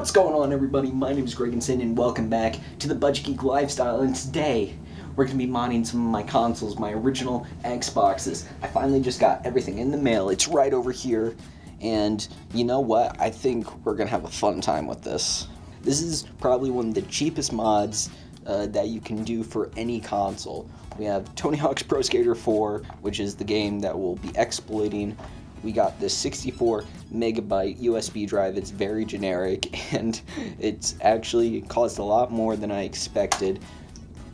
What's going on, everybody? My name is Gregandcin, and welcome back to the Budget Geek Lifestyle. And today, we're going to be modding some of my consoles, my original Xboxes. I finally just got everything in the mail. It's right over here. And you know what? I think we're going to have a fun time with this. This is probably one of the cheapest mods uh, that you can do for any console. We have Tony Hawk's Pro Skater 4, which is the game that we'll be exploiting we got this 64 megabyte USB drive. It's very generic and it's actually cost a lot more than I expected.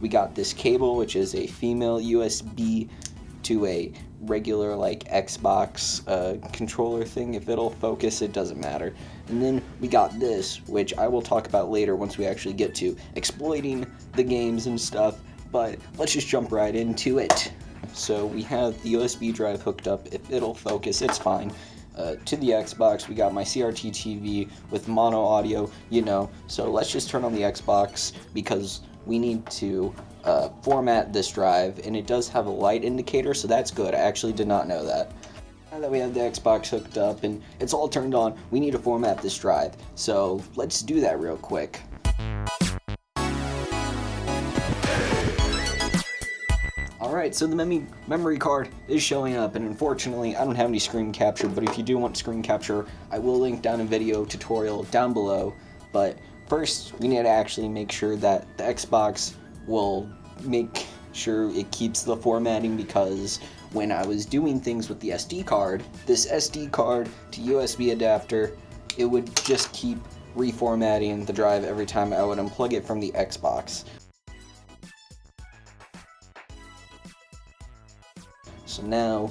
We got this cable, which is a female USB to a regular like Xbox uh, controller thing. If it'll focus, it doesn't matter. And then we got this, which I will talk about later once we actually get to exploiting the games and stuff. But let's just jump right into it. So we have the USB drive hooked up. If it'll focus, it's fine. Uh, to the Xbox, we got my CRT TV with mono audio, you know. So let's just turn on the Xbox because we need to uh, format this drive, and it does have a light indicator, so that's good. I actually did not know that. Now that we have the Xbox hooked up and it's all turned on, we need to format this drive. So let's do that real quick. Alright, so the mem memory card is showing up, and unfortunately, I don't have any screen capture, but if you do want screen capture, I will link down a video tutorial down below. But first, we need to actually make sure that the Xbox will make sure it keeps the formatting because when I was doing things with the SD card, this SD card to USB adapter, it would just keep reformatting the drive every time I would unplug it from the Xbox. So now,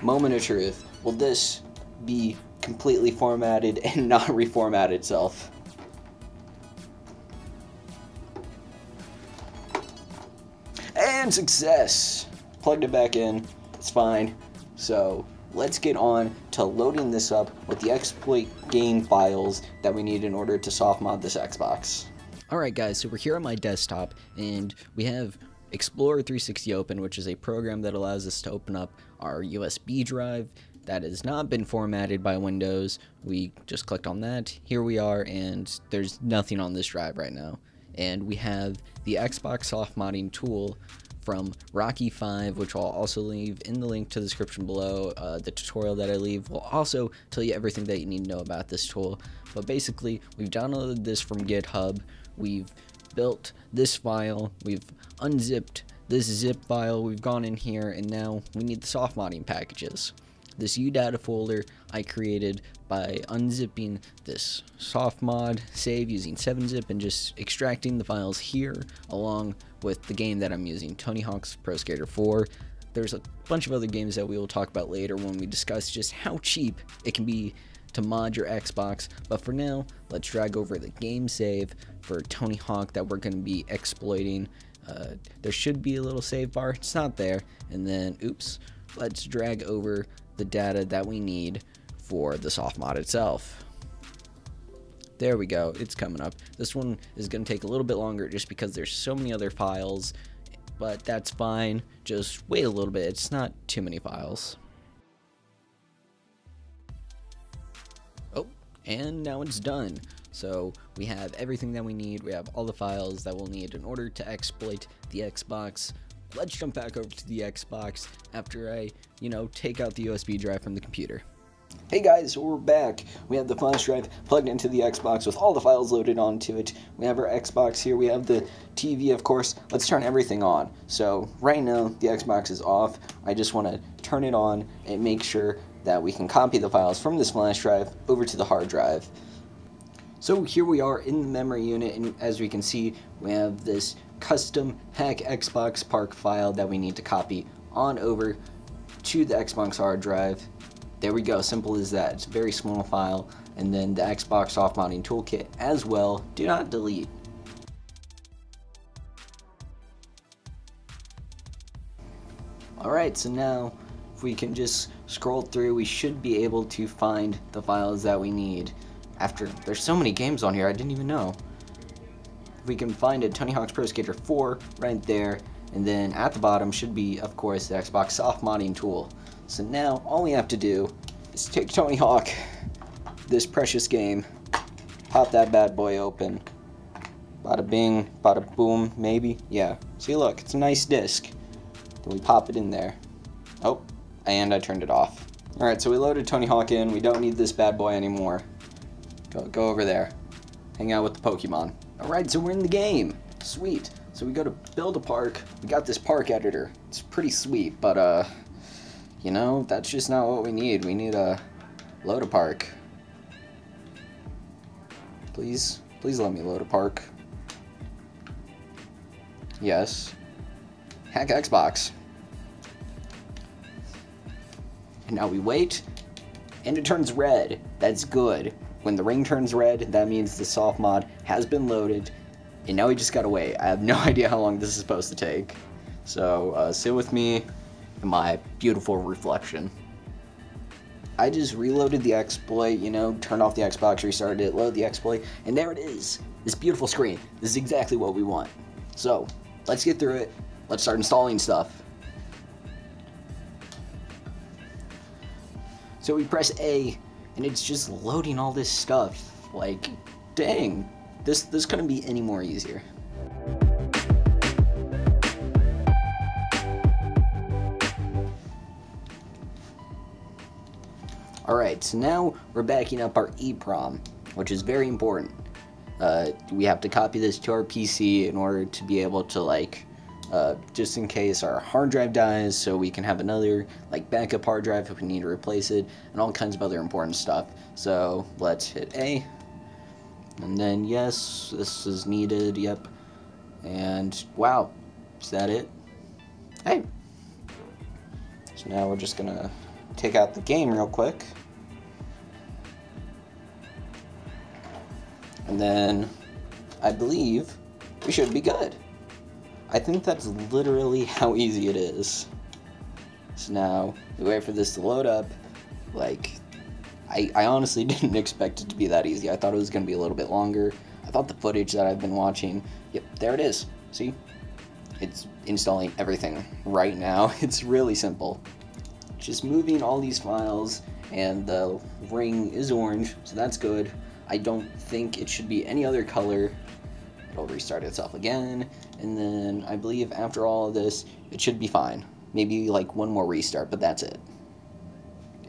moment of truth. Will this be completely formatted and not reformat itself? And success! Plugged it back in. It's fine. So let's get on to loading this up with the exploit game files that we need in order to soft mod this Xbox. Alright guys, so we're here on my desktop and we have Xplorer360 Open, which is a program that allows us to open up our USB drive that has not been formatted by Windows. We just clicked on that. Here we are, and there's nothing on this drive right now. And we have the Xbox soft modding tool from Rocky 5, which I'll also leave in the link to the description below. Uh, the tutorial that I leave will also tell you everything that you need to know about this tool. But basically, we've downloaded this from GitHub. We've built this file, we've unzipped this zip file, we've gone in here, and now we need the soft modding packages. This udata folder I created by unzipping this soft mod save using 7-zip and just extracting the files here along with the game that I'm using, Tony Hawk's Pro Skater 4. There's a bunch of other games that we will talk about later when we discuss just how cheap it can be to mod your Xbox. But for now, let's drag over the game save for Tony Hawk that we're going to be exploiting. Uh, there should be a little save bar. It's not there. And then, oops, let's drag over the data that we need for the soft mod itself. There we go. It's coming up. This one is going to take a little bit longer just because there's so many other files, but that's fine. Just wait a little bit. It's not too many files. And now it's done. So we have everything that we need, we have all the files that we'll need in order to exploit the Xbox. Let's jump back over to the Xbox after I, you know, take out the USB drive from the computer. Hey guys, we're back. We have the flash drive plugged into the Xbox with all the files loaded onto it. We have our Xbox here. We have the TV, of course. Let's turn everything on. So right now, the Xbox is off. I just want to turn it on and make sure that we can copy the files from this flash drive over to the hard drive. So here we are in the memory unit, and as we can see, we have this custom hack Xbox Park file that we need to copy on over to the Xbox hard drive. There we go, simple as that. It's a very small file, and then the Xbox soft modding toolkit as well. Do not delete. Alright, so now we can just scroll through, we should be able to find the files that we need. After, there's so many games on here, I didn't even know. We can find it, Tony Hawk's Pro Skater 4 right there, and then at the bottom should be, of course, the Xbox soft modding tool. So now, all we have to do is take Tony Hawk, this precious game, pop that bad boy open. Bada bing, bada boom, maybe. Yeah. See, look, it's a nice disc. Then we pop it in there. Oh, and I turned it off. Alright, so we loaded Tony Hawk in. We don't need this bad boy anymore. Go, go over there. Hang out with the Pokemon. Alright, so we're in the game. Sweet. So we go to build a park. We got this park editor. It's pretty sweet, but, uh, you know, that's just not what we need. We need a load a park. Please, please let me load a park. Yes. Hack Xbox. And now we wait, and it turns red. That's good. When the ring turns red, that means the soft mod has been loaded, and now we just gotta wait. I have no idea how long this is supposed to take. So, uh, sit with me in my beautiful reflection. I just reloaded the exploit, you know, turned off the Xbox, restarted it, load the exploit, and there it is. This beautiful screen. This is exactly what we want. So, let's get through it. Let's start installing stuff. So we press A, and it's just loading all this stuff. Like, dang, this this couldn't be any more easier. Alright, so now we're backing up our EEPROM, which is very important. Uh, we have to copy this to our PC in order to be able to like uh, just in case our hard drive dies so we can have another like backup hard drive if we need to replace it and all kinds of other important stuff. So let's hit A. And then yes this is needed yep. And wow is that it? Hey. So now we're just gonna take out the game real quick. And then I believe we should be good I think that's literally how easy it is. So now, we wait for this to load up. Like, I, I honestly didn't expect it to be that easy. I thought it was going to be a little bit longer. I thought the footage that I've been watching, yep, there it is. See? It's installing everything right now. It's really simple. Just moving all these files, and the ring is orange, so that's good. I don't think it should be any other color it'll restart itself again, and then I believe after all of this, it should be fine. Maybe like one more restart, but that's it.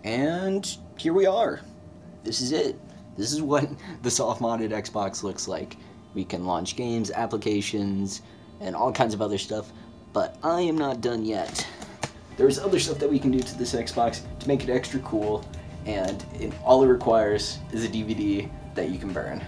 And here we are. This is it. This is what the soft modded Xbox looks like. We can launch games, applications, and all kinds of other stuff, but I am not done yet. There's other stuff that we can do to this Xbox to make it extra cool, and it, all it requires is a DVD that you can burn.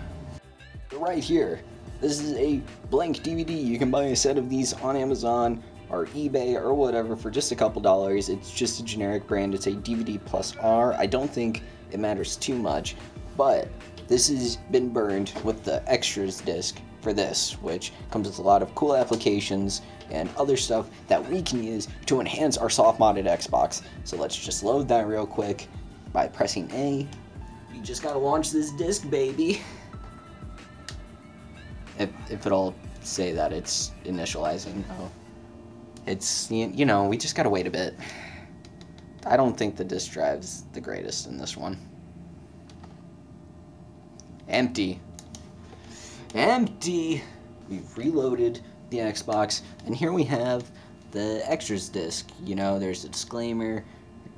Right here, this is a blank DVD. You can buy a set of these on Amazon or eBay or whatever for just a couple dollars. It's just a generic brand. It's a DVD plus R. I don't think it matters too much, but this has been burned with the extras disc for this, which comes with a lot of cool applications and other stuff that we can use to enhance our soft modded Xbox. So let's just load that real quick by pressing A. You just gotta launch this disc, baby if, if it'll say that it's initializing. Oh. It's, you know, we just gotta wait a bit. I don't think the disk drive's the greatest in this one. Empty. Empty! We've reloaded the Xbox, and here we have the extras disc. You know, there's a disclaimer,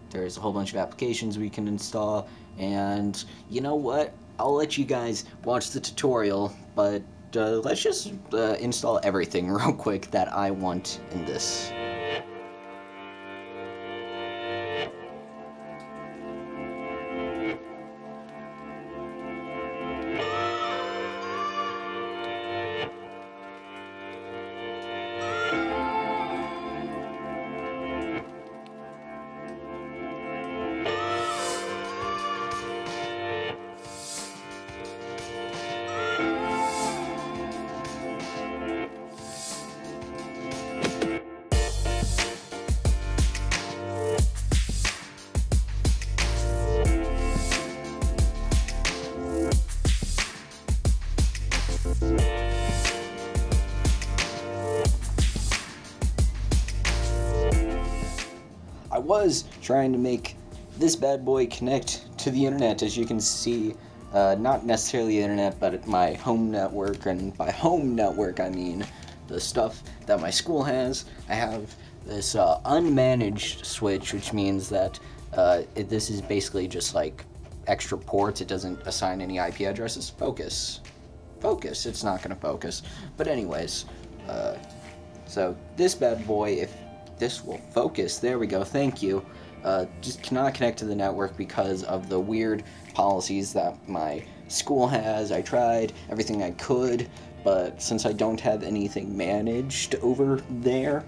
there's a whole bunch of applications we can install, and you know what? I'll let you guys watch the tutorial, but uh, let's just uh, install everything real quick that I want in this. Was trying to make this bad boy connect to the internet. As you can see, uh, not necessarily the internet, but my home network, and by home network I mean the stuff that my school has. I have this uh, unmanaged switch, which means that uh, it, this is basically just like extra ports. It doesn't assign any IP addresses. Focus. Focus. It's not going to focus. But anyways, uh, so this bad boy, if this will focus, there we go, thank you, uh, just cannot connect to the network because of the weird policies that my school has. I tried everything I could, but since I don't have anything managed over there,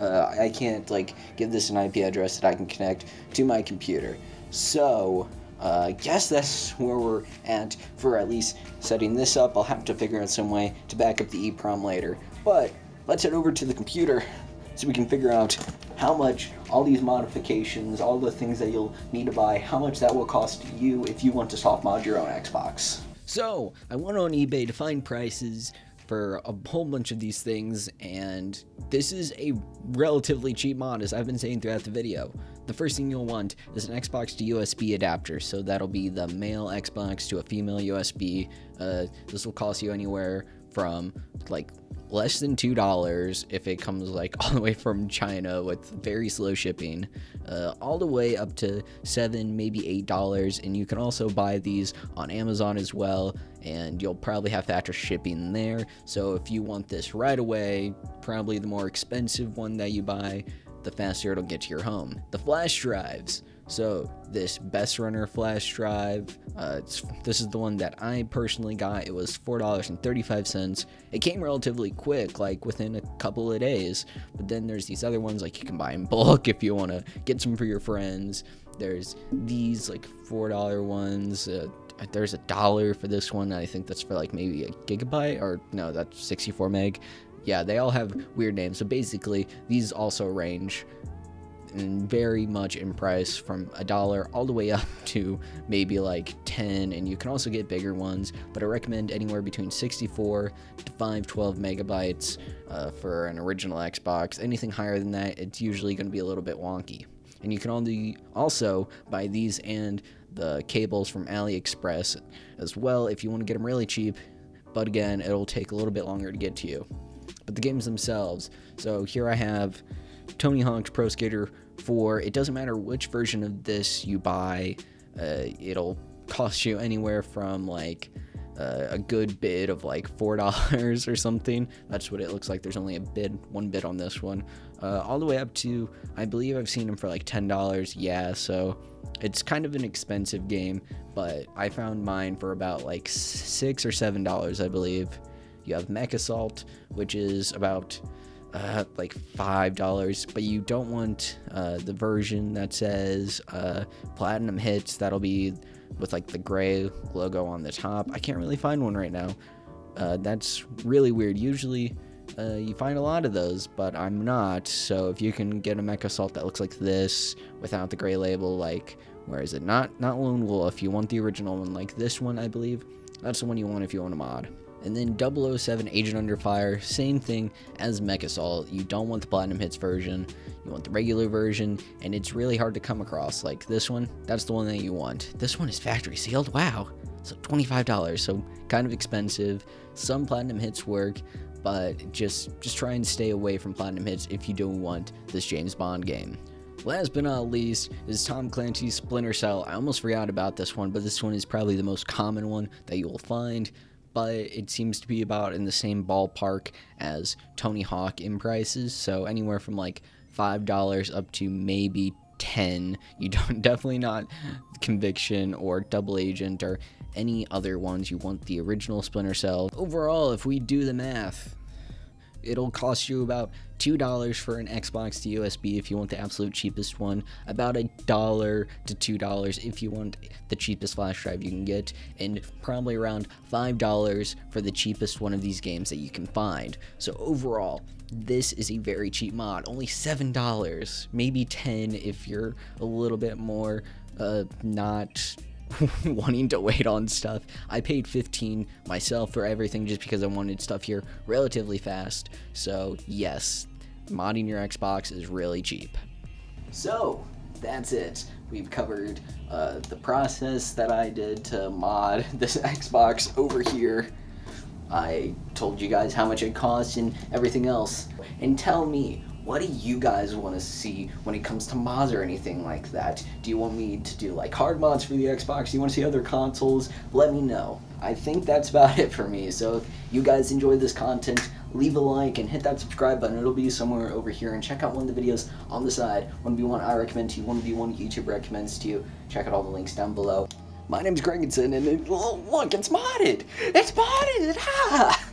uh, I can't like give this an IP address that I can connect to my computer. So uh, I guess that's where we're at for at least setting this up. I'll have to figure out some way to back up the EEPROM later. But let's head over to the computer so we can figure out how much all these modifications, all the things that you'll need to buy, how much that will cost you if you want to soft mod your own Xbox. So, I went on eBay to find prices for a whole bunch of these things, and this is a relatively cheap mod, as I've been saying throughout the video. The first thing you'll want is an Xbox to USB adapter, so that'll be the male Xbox to a female USB. Uh, this will cost you anywhere from like less than two dollars if it comes like all the way from China with very slow shipping, uh, all the way up to seven, maybe eight dollars. And you can also buy these on Amazon as well, and you'll probably have faster shipping there. So if you want this right away, probably the more expensive one that you buy, the faster it'll get to your home. The flash drives. So this Best Runner flash drive, uh, this is the one that I personally got. It was $4.35. It came relatively quick, like within a couple of days. But then there's these other ones, like you can buy in bulk if you want to get some for your friends. There's these like $4 ones. Uh, there's a dollar for this one. I think that's for like maybe a gigabyte or no, that's 64 meg. Yeah, they all have weird names. So basically, these also range and very much in price from a dollar all the way up to maybe like 10 and you can also get bigger ones but i recommend anywhere between 64 to 512 megabytes uh, for an original xbox. Anything higher than that it's usually going to be a little bit wonky. And you can only also buy these and the cables from aliexpress as well if you want to get them really cheap but again it'll take a little bit longer to get to you. But the games themselves so here i have Tony Hawk's Pro Skater 4. It doesn't matter which version of this you buy, uh, it'll cost you anywhere from like uh, a good bid of like four dollars or something. That's what it looks like. There's only a bid, one bid on this one, uh, all the way up to I believe I've seen them for like ten dollars. Yeah, so it's kind of an expensive game, but I found mine for about like six or seven dollars, I believe. You have MechAssault, which is about uh, like five dollars but you don't want uh, the version that says uh, platinum hits that'll be with like the gray logo on the top. I can't really find one right now. Uh, that's really weird. Usually uh, you find a lot of those but i'm not. So if you can get a MechAssault that looks like this without the gray label like where is it? Not not lone wolf. If you want the original one like this one i believe. That's the one you want if you want a mod and then 007 Agent Under Fire, same thing as MechAssault. You don't want the Platinum Hits version, you want the regular version, and it's really hard to come across. Like this one, that's the one that you want. This one is factory sealed, wow. So $25, so kind of expensive. Some Platinum Hits work, but just just try and stay away from Platinum Hits if you don't want this James Bond game. Last but not least is Tom Clancy's Splinter Cell. I almost forgot about this one, but this one is probably the most common one that you will find but it seems to be about in the same ballpark as Tony Hawk in prices. So anywhere from like five dollars up to maybe ten. You don't definitely not Conviction or Double Agent or any other ones. You want the original Splinter Cell. Overall, if we do the math, it'll cost you about $2 for an Xbox to USB if you want the absolute cheapest one, about a dollar to $2 if you want the cheapest flash drive you can get, and probably around $5 for the cheapest one of these games that you can find. So overall, this is a very cheap mod, only $7, maybe 10 if you're a little bit more uh, not wanting to wait on stuff. I paid 15 myself for everything just because I wanted stuff here relatively fast. So, yes, modding your Xbox is really cheap. So, that's it. We've covered uh, the process that I did to mod this Xbox over here. I told you guys how much it cost and everything else. And tell me, what do you guys want to see when it comes to mods or anything like that? Do you want me to do like hard mods for the Xbox? Do you want to see other consoles? Let me know. I think that's about it for me. So if you guys enjoyed this content, leave a like and hit that subscribe button. It'll be somewhere over here. And check out one of the videos on the side. One be one I recommend to you, one be one YouTube recommends to you. Check out all the links down below. My name's Gregandcin, and it, look, it's modded! It's modded! Ha!